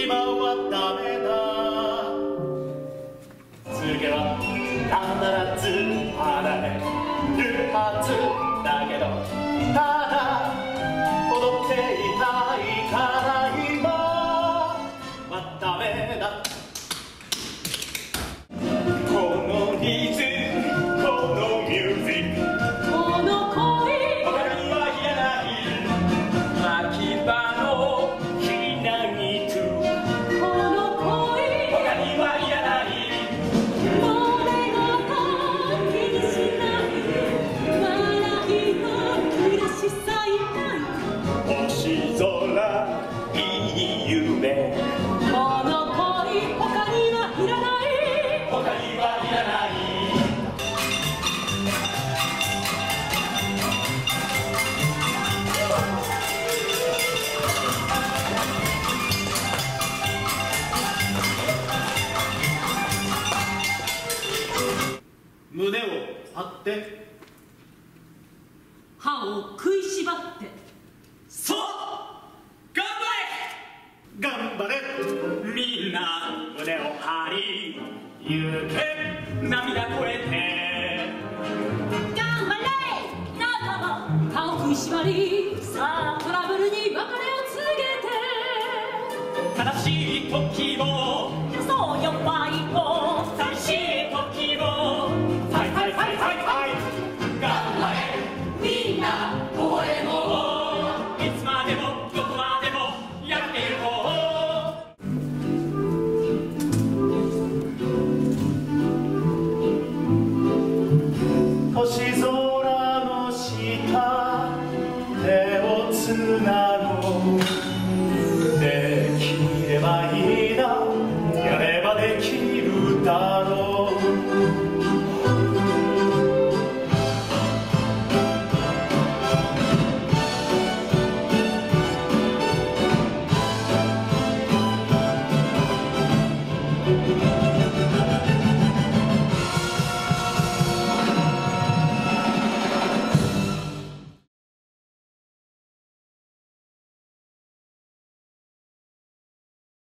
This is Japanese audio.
今はダメだ。次は必ず払えるはずだけど。胸を張って。歯を食いしばって。そう！頑張れ！頑張れ！みんな胸を張り行け！涙こえて。頑張れ！仲間！歯を食いしばりさあトラブルに別れを告げて。正しい時を星空の下手をつなごう。